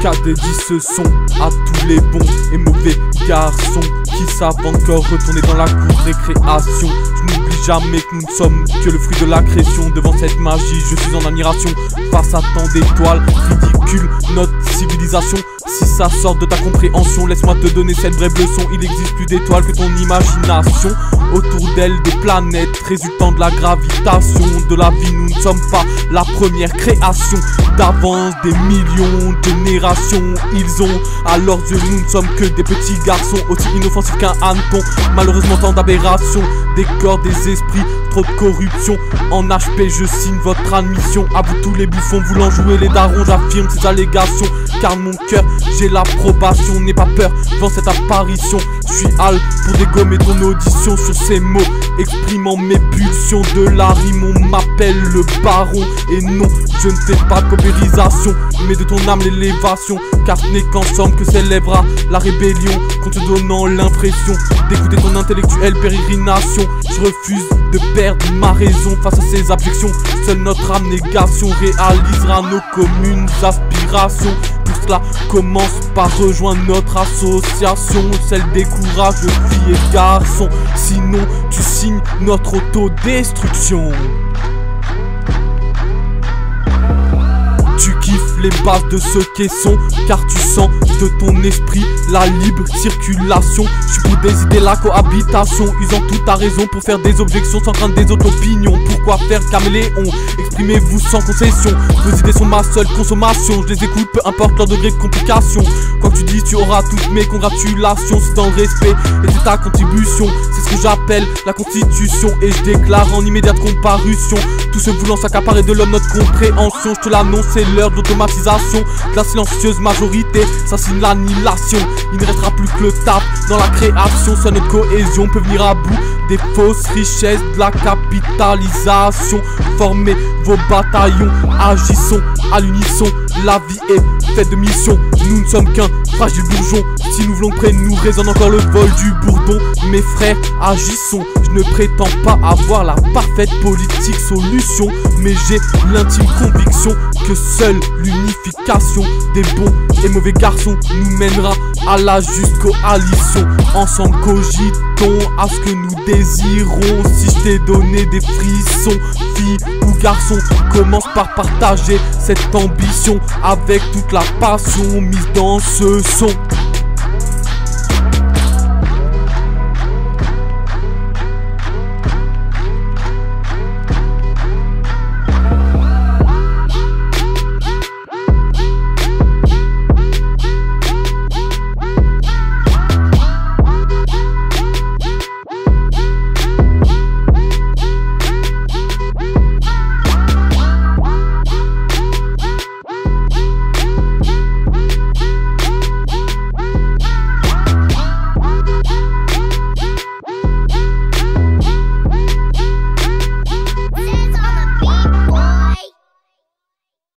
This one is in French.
KD dit ce sont à tous les bons et mauvais garçons qui savent encore retourner dans la cour récréation. Je n'oublie jamais que nous ne sommes que le fruit de la création. Devant cette magie, je suis en admiration face à tant d'étoiles ridicules. Notre civilisation si ça sort de ta compréhension, laisse-moi te donner cette brève leçon. Il existe plus d'étoiles que ton imagination. Autour d'elle, des planètes résultant de la gravitation de la vie. Nous ne sommes pas la première création d'avance des millions de générations. Ils ont à leurs yeux, nous ne sommes que des petits garçons aussi inoffensifs qu'un hanneton. Malheureusement, tant d'aberrations, des corps, des esprits, trop de corruption. En HP, je signe votre admission. À vous tous les bouffons voulant jouer les darons, j'affirme ces allégations. Car mon cœur j'ai l'approbation, n'aie pas peur devant cette apparition. Je suis Al pour dégommer ton audition sur ces mots, exprimant mes pulsions de la rime. On m'appelle le baron, et non, je ne fais pas de mais de ton âme l'élévation. Car ce n'est qu'ensemble que s'élèvera la rébellion, qu'en te donnant l'impression d'écouter ton intellectuelle pérégrination. Je refuse de perdre ma raison face à ces objections. Seule notre abnégation réalisera nos communes aspirations commence par rejoindre notre association, celle des courageux filles et garçons. Sinon, tu signes notre autodestruction. Les bases de ce caisson Car tu sens de ton esprit la libre circulation. Je suis pour des idées la cohabitation Usant toute ta raison pour faire des objections Sans craindre des autres opinions Pourquoi faire caméléon? Exprimez-vous sans concession. Vos idées sont ma seule consommation. Je les écoute peu importe leur degré de complication. Quand tu dis tu auras toutes mes congratulations. C'est dans le respect et c'est ta contribution. C'est ce que j'appelle la constitution. Et je déclare en immédiate comparution. Tout ce voulant s'accaparer de l'homme notre compréhension. Je te l'annonce l'heure La silencieuse majorité, ça signe l'annihilation. Il ne restera plus que le tap dans la création. Seule notre cohésion peut venir à bout des fausses richesses de la capitalisation. Formez vos bataillons, agissons à l'unisson. La vie est faite de missions. Nous ne sommes qu'un fragile bourgeon. Si nous voulons près nous résonne encore le vol du bourdon. Mes frères, agissons. Je ne prétends pas avoir la parfaite politique solution, mais j'ai l'intime conviction que seule l'unification des bons et mauvais garçons nous mènera à la juste coalition. Ensemble cogitons à ce que nous désirons. Si je t'ai donné des frissons, fille ou garçon, commence par partager cette ambition avec toute la passion mise dans ce son.